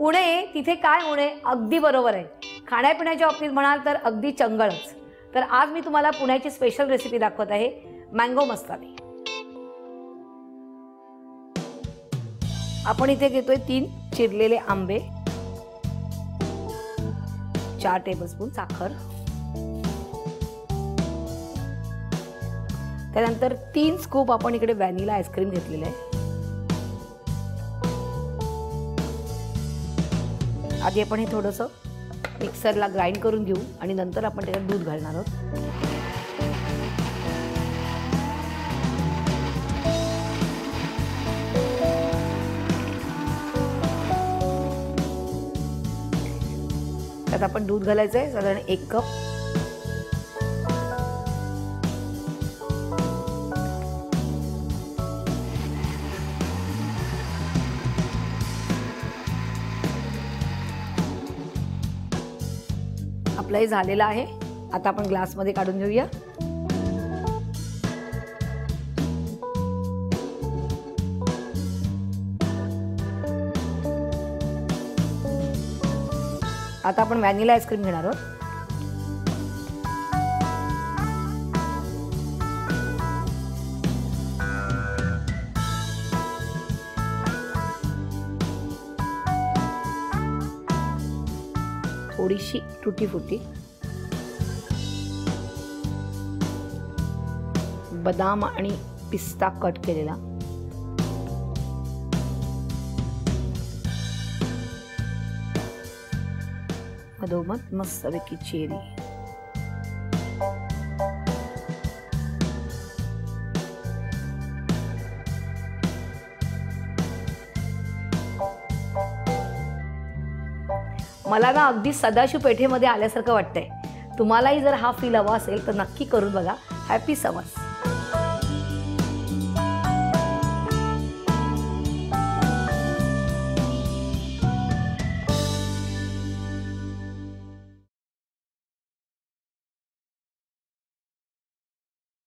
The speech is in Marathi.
पुणे तिथे काय होणे अगदी बरोबर आहे. खाण्यापिण्याच्या बाबतीत म्हणाल तर अगदी चंगळच. तर आज मी तुम्हाला पुण्याची स्पेशल रेसिपी दाखवत आहे. मँगो मस्तानी. आपण इथे घेतोय तीन चिरलेले आंबे. चार टेबलस्पून साखर. त्यानंतर तीन स्कूप आपण इकडे व्हॅनिला आईस्क्रीम घेतलेलं आहे. आधी आपण हे थोडंसं मिक्सरला ग्राइंड करून घेऊ आणि नंतर आपण त्याच्यात दूध घालणार आहोत. त्यात आपण दूध घालायचं आहे साधारण एक कप. आपलं हे झालेलं आहे. आता आपण ग्लासमध्ये काढून घेऊया. आता आपण व्हॅनिला आईस्क्रीम घेणार आहोत. थोडीशी तुटीफुटी बदाम आणि पिस्ता कट केलेला. मधोमध मस्तपैकी चेरी मला ना अगदी सदाशिव पेठेमध्ये आल्यासारखं वाटतंय. तुम्हालाही जर हा फील हवा असेल तर नक्की करून बघा. Happy summers